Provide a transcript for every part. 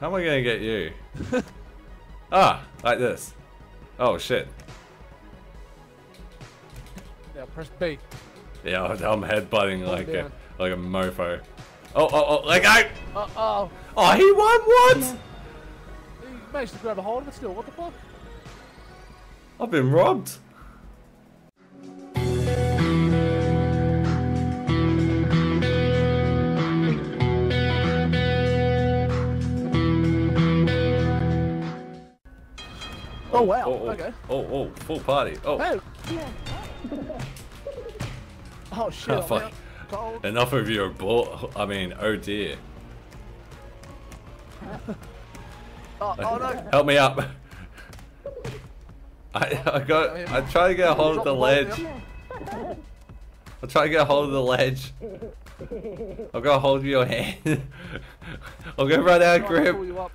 How am I gonna get you? ah, like this. Oh shit. Yeah, press B. Yeah, I'm headbutting like a like a mofo. Oh, oh, oh, like I. Uh oh. Oh, he won what? He managed to grab a hold of it still. What the fuck? I've been robbed. Oh, oh wow. Oh, oh, Okay. oh, oh, full party. Oh, Hey. Oh shit. Oh, fuck. Cold. enough of your bull. I mean, oh dear. Oh, oh no. Help me up. I, I got. I try to get a hold of the ledge. I try to get a hold of the ledge. I'll go hold of your hand. I'll go run out of Trying to pull grip.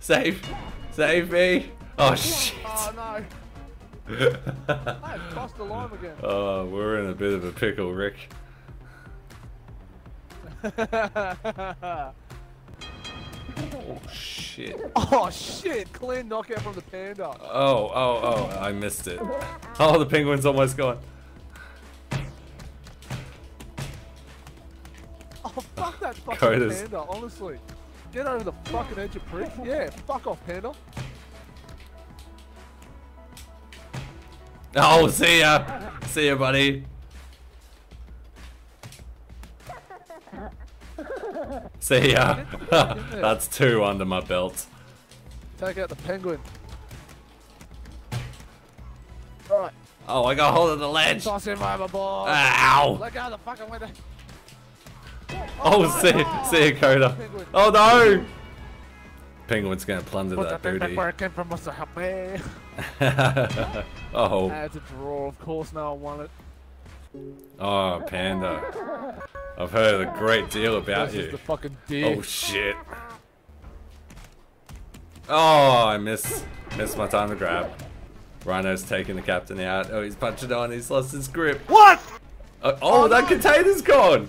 Save, save me. Oh, oh shit. Oh no. I've crossed the line again. Oh, we're in a bit of a pickle, Rick. Oh shit. oh shit! Clean knockout from the panda. Oh, oh, oh, I missed it. Oh, the penguin's almost gone. Oh fuck that fucking Koda's- panda. Honestly, get over the fucking edge, of prick. Yeah, fuck off, panda. Oh, see ya. See ya, buddy. See ya. That's two under my belt. Take out the penguin. Right, Oh, I got hold of the ledge. toss him overboard. Ow. Let go the fucking window. Oh, see, see ya, Koda. Penguin. Oh no. Penguin's gonna plunder Put that back booty. where it came from, must help me. oh, That's a draw, of course, no I won it. oh, panda. I've heard a great deal about This is the you. fucking deer. Oh shit. Oh, I missed missed my time to grab. Rhino's taking the captain out. Oh, he's punching on. He's lost his grip. What? Oh, oh, that oh, container's gone.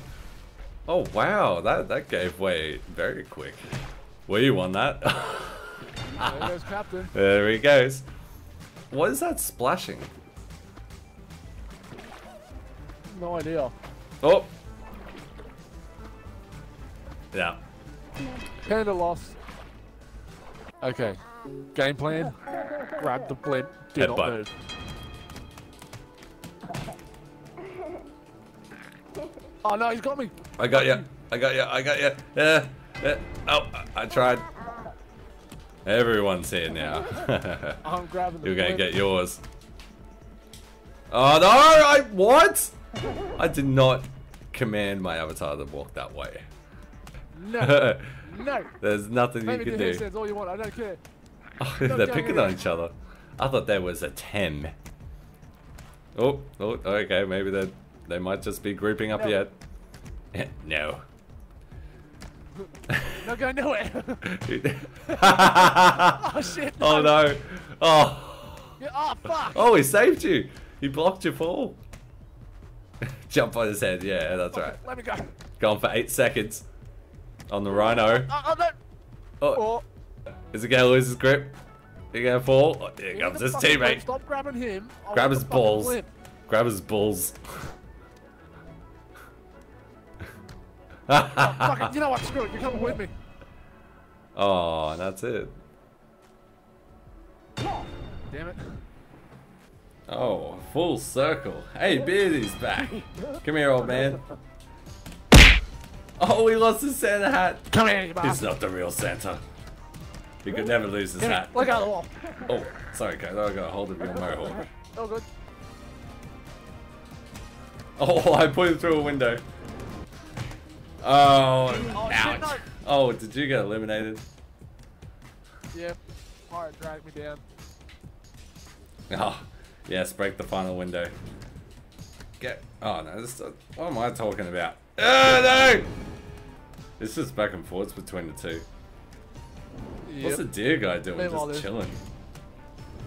Oh wow, that that gave way very quick. Well, you won that. There goes Captain. there he goes. What is that splashing? No idea. Oh. Yeah. Panda lost. Okay. Game plan. Grab the blimp. Do not Headbutt. move. Oh no, he's got me. I got you. I got you. I got you. Yeah. yeah. Oh, I- I tried. Everyone's here now. I'm grabbing You're gonna get yours. Oh no! I what? I did not command my avatar to walk that way. No. No. There's nothing you can do do. all you want. I don't care. Oh, they're picking on each other. I thought there was a 10. Oh, oh, okay, maybe they they might just be grouping up No. yet. no. No go nowhere. oh oh shit. Oh, no. Oh. Yeah, oh fuck. Oh, he saved you. He blocked your fall. Jump on his head. Yeah, that's right. Let me go. Gone for eight seconds. On the rhino. Oh, oh no. Oh, Oh. is he gonna lose his grip? He gonna fall? Oh, here comes his teammate. Stop grabbing him. I Grab his balls. Grab his balls. Fuck it. You know what? Screw it. You're coming with me. Oh, and that's it. Damn it. Oh, full circle. Hey, Beardy's back. Come here, old man. Oh, he lost his Santa hat. Come here, you He's not the real Santa. He could never lose his here. hat. Go of the wall. Oh, sorry, guys. I got a hold of your mohawk. Oh good. Oh, I put it through a window. Oh, Oh, ouch. Oh, did you get eliminated? Yep. Alright, drag me down. Oh, yes, break the final window. Get. Oh, no, this, what am I talking about? Oh, no! It's just back and forth between the two. What's the deer guy doing? Meanwhile, Just chilling.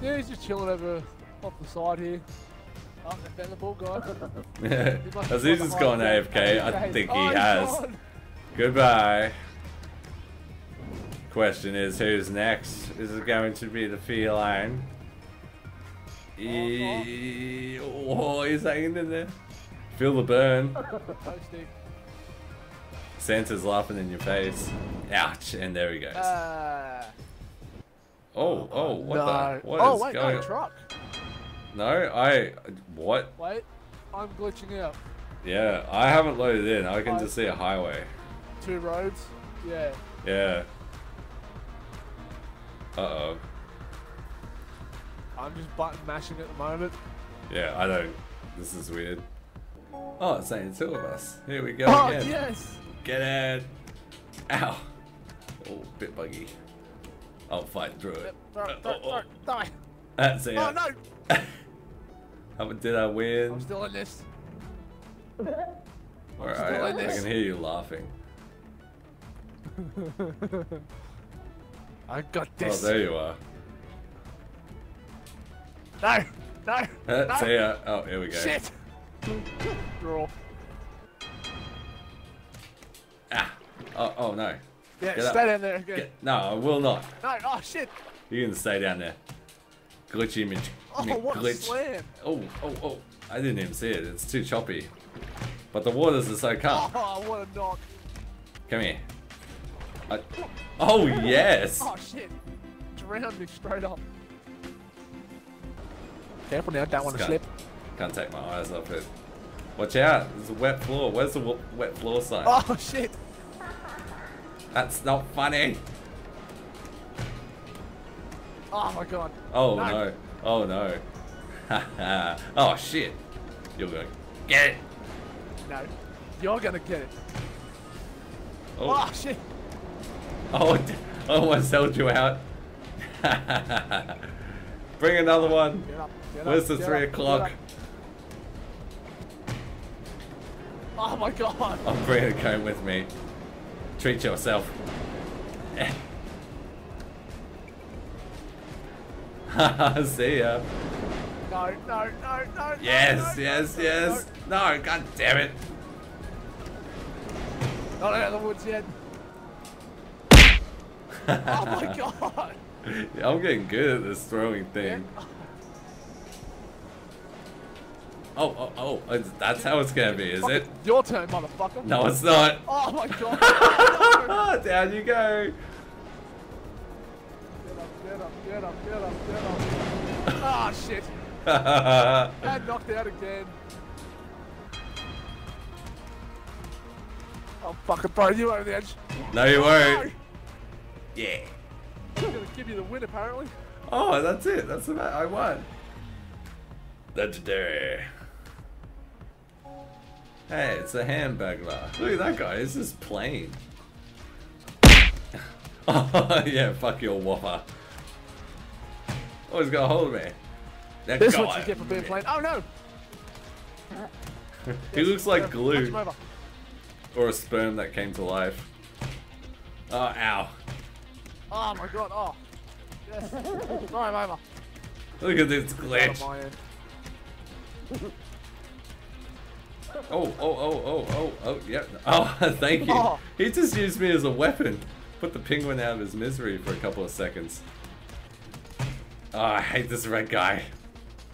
Yeah, he's just chilling over off the side here. Oh, the the ball guy. He must Has he just gone AFK? I think Oh, he he's has. Goodbye. Question is, who's next? Is it going to be the feline? E oh, he's hanging in there. Feel the burn. Toasty. Santa's laughing in your face. Ouch, and there he goes. Uh, oh, oh, what no. the? What oh, is wait, going no, truck. No, I. What? Wait, I'm glitching out. Yeah, I haven't loaded in. I can I- just see a highway. Two roads. Yeah. Yeah. Uh oh. I'm just button mashing at the moment. Yeah, I don't. This is weird. Oh, it's saying two of us. Here we go Oh, again. yes. Get it. Ow. Oh, bit buggy. I'll fight through it. Yep, throw, throw, oh, oh. throw, die. That's it. Oh, no. Haven't did I win? I'm still in this. Alright, I, I can hear you laughing. I got this. Oh, there you are. No. No. Uh, no. See ya. Oh, here we go. Shit. Draw. Ah. Oh, oh no. Yeah, Get up. stay down there. Get, no, I will not. No, oh shit. You can stay down there. Glitchy Mitch. Oh, what a glitch. slam. Oh, oh, oh. I didn't even see it. It's too choppy. But the waters are so calm. Oh, what a knock. Come here. I, oh, yes. Oh shit. Drowned me straight up. Careful now, don't want to slip. Can't take my eyes off it. Watch out. There's a wet floor. Where's the w- wet floor sign? Oh shit. That's not funny. Oh my god. Oh, No. no. Oh, no. oh, shit. You're going to get it. No. You're gonna get it. Oh, Oh shit. oh I almost held you out. Bring another one. Get up. Get Where's up, the three o'clock? Oh my god. Oh, I'm bringing it home with me. Treat yourself. See ya. No, no, no, no. no, Yes, no, yes, no, yes. No, god damn it. Not out of the woods yet. Oh my god. I'm getting good at this throwing Yeah. thing. Oh, oh, oh, uh, that's how it's gonna be, is it? Your turn, motherfucker. No, it's not. Oh my god. no. Down you go. Up, up, up. Ah, shit. no, And knocked out again. Oh, fucking throw you over the edge. No, you won't. Yeah. I'm gonna give you the win, apparently. Oh, that's it. That's the match. I won. Legendary. Hey, it's a hamburglar. Look at that guy. He's just plain. oh, yeah, fuck your whopper. Oh, he's got a hold of me. Now This what you get for being plain. Oh no! He looks like glue or a sperm that came to life. Oh, ow. Oh my god, oh. Yes. Throw him over. Look at this glitch. Oh, oh, oh, oh, oh, oh, yeah. Oh, thank you. Oh. He just used me as a weapon. Put the penguin out of his misery for a couple of seconds. Oh, I hate this red guy.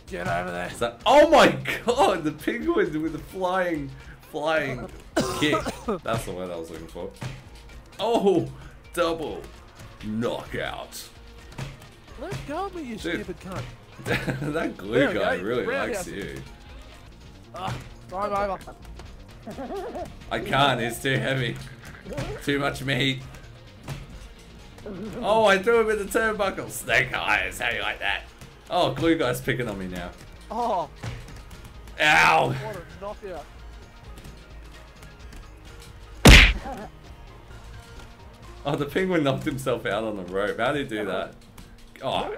Get over there. Is that? Oh my god, the penguin with the flying, flying kick. That's the word I was looking for. Oh, double knockout. Let go of me, you Dude. stupid cunt. that glue guy go, really likes you. Ah, throw him over. I can't, it's too heavy. Too much meat. Oh, I threw him in the turnbuckle. Snake eyes, how do you like that? Oh, glue guy's picking on me now. Oh, Ow! what a knockout. Oh, the penguin knocked himself out on the rope. How did he do that? Oh.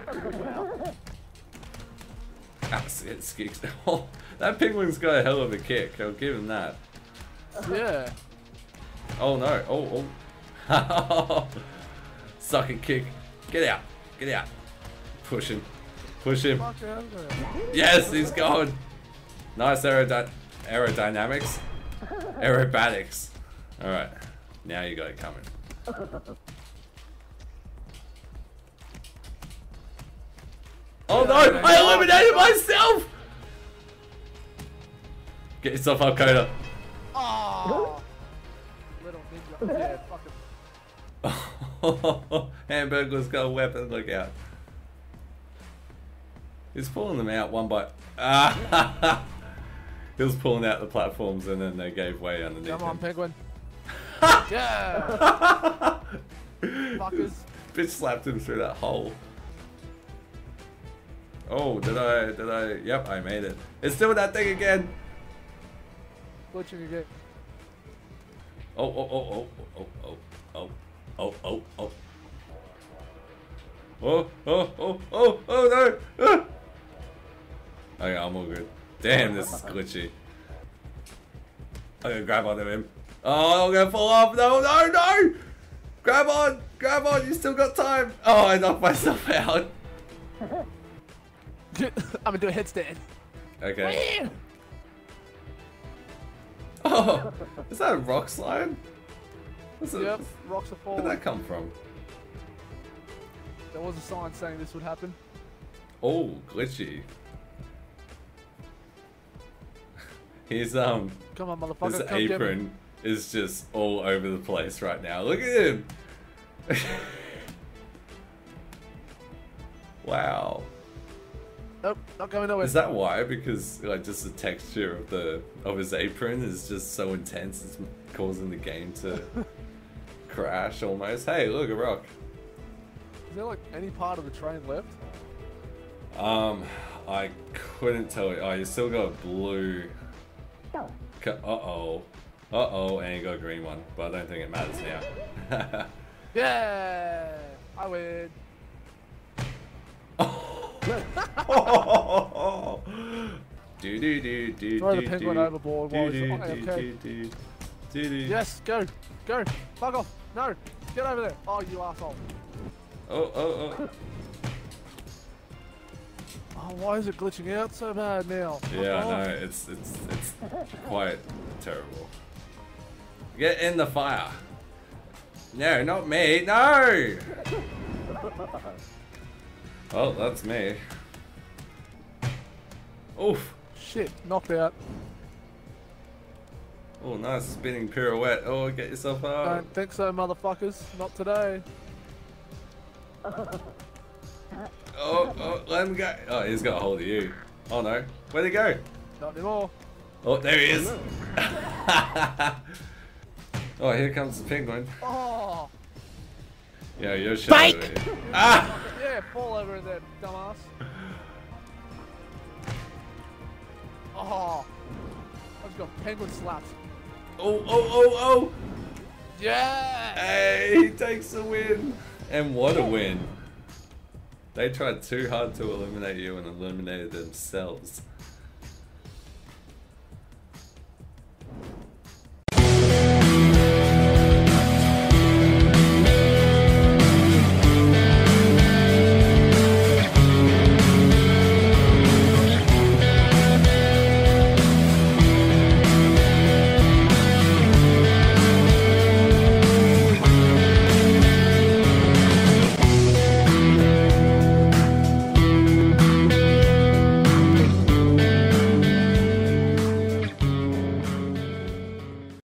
Ah, it skicks. Oh, that penguin's got a hell of a kick. I'll give him that. Yeah. Oh no. Oh, oh. suck and kick. Get out. Get out. Push him. Push him. Yes, he's gone. Nice aerody aerodynamics. Aerobatics. Alright. Now you got it coming. Oh no! I eliminated myself! Get yourself up, Koda. Oh, ah. little ninja. Hamburger's got a weapon, look out. He's pulling them out one by. Ah! he was pulling out the platforms and then they gave way underneath. Come on, him. penguin. yeah! Fuckers. Bitch slapped him through that hole. Oh, did I? Did I? Yep, I made it. It's doing that thing again. Glitching again. Oh, oh, oh, oh, oh, oh, oh, oh, oh, oh. Oh, oh, oh, oh, oh, no! Ah! Okay, I'm all good. Damn, this is glitchy. I'm gonna grab onto him. Oh, I'm gonna fall off. No, no, no! Grab on! Grab on! You still got time! Oh, I knocked myself out. I'm gonna do a headstand. Okay. Oh, is that a rock slide? What's it- Yep, rocks are Where did that come from? There was a sign saying this would happen. Oh, glitchy. His um, Come on, motherfucker. his come get me. apron is just all over the place right now. Look at him. wow. Nope, not going nowhere. Is that why? Because like just the texture of the of his apron is just so intense, it's causing the game to crash almost. Hey, look a rock. Is there like any part of the train left? Um, I couldn't tell you. Oh, you still got a blue. Uh oh. Uh oh, and you got a green one, but I don't think it matters now. Yeah! I win. oh, do do do do Throw the do, penguin do, overboard while do, he's do, flying, do, okay. do, do, do, do. Yes, go. Go. Fuck off. No. Get over there. Oh, you asshole. Oh oh oh. Oh, why is it glitching out so bad now? Yeah, off. no, it's it's it's quite terrible. Get in the fire. No, not me. No. Oh, that's me. Oof. Shit, knocked out. Oh, nice spinning pirouette. Oh, get yourself up. Don't think so, motherfuckers. Not today. Oh, oh, let him go. Oh, he's got a hold of you. Oh no. Where'd he go? Not anymore. Oh, there he is. oh, here comes the penguin. Oh! Yeah, you're shit. Bike! over here. Ah! Yeah, fall over in there, dumbass. Oh! I just got penguin slapped. Oh, oh, oh, oh! Yeah! Hey, he takes the win. And what a win. They tried too hard to eliminate you and eliminated themselves.